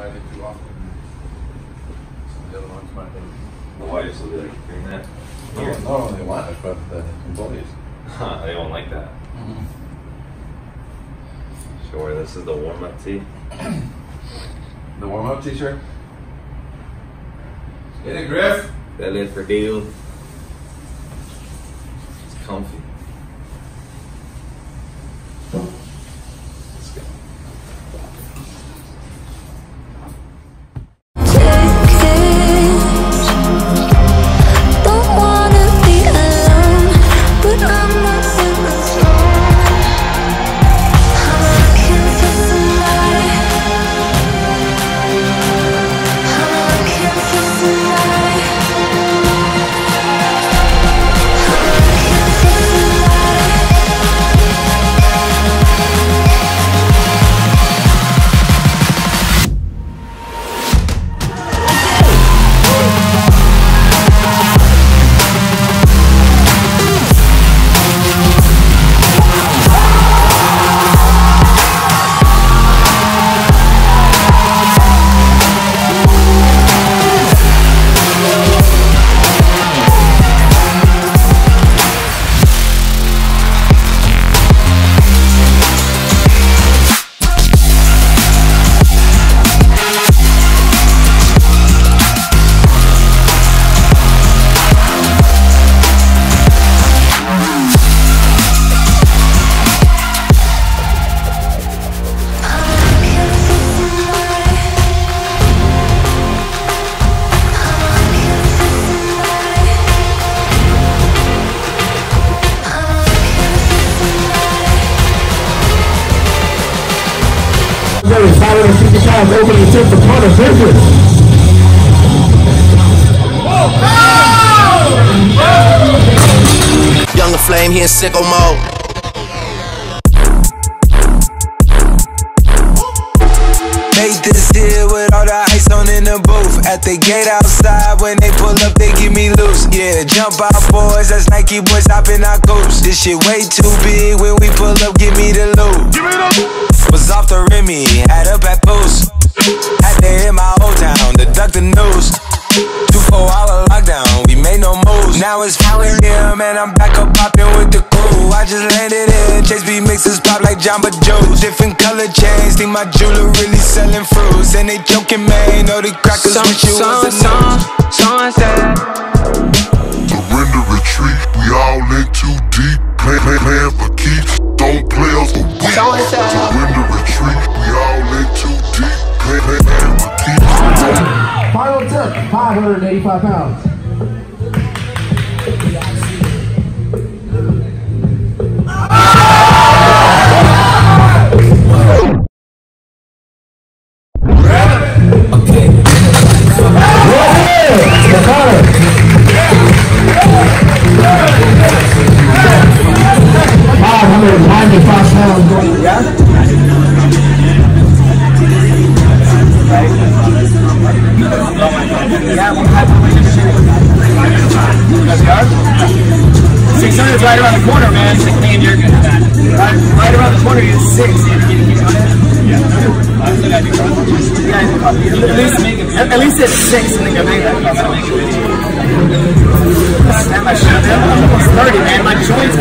ride it too often. Some of the other ones might be. The wives will be like, bring that. Here. Not only wives, but uh, the employees. Huh, they won't like that. Mm-hmm. Sure, this is the warm up tee. The warm up t shirt? Get it, Griff! Belly for deal. It's comfy. There is 565 opening tip for Connor Bridges. Younger flame, he in sicko mode. Made this deal with all the ice on in the booth. At the gate outside, when they pull up, they give me loose. Yeah, jump out, boys. That's Nike boys hopping our coast. This shit way too big. When we pull up, give me the loot. Was off the Remy, moves. Now it's 4 a.m. and I'm back up popping with the crew. I just landed in, Chase B mixes pop like Jamba Joe's. Different color chains, think my jeweler really selling fruits. And they joking, man, know the crackers Some, with you some, was a some, news. sunset. Surrender retreat, we all in too deep. Play, play, playing for keeps, don't play us for weak. Sunset. Surrender retreat, we all in too deep. Play, play, playing for keeps. Final tip, 585 pounds. 600 is right around the corner, man. And you're good. Right, right around the corner, you're six. Yeah. At least, at least it's six. I think I made that. Man, my, I'm almost 30, man. My joints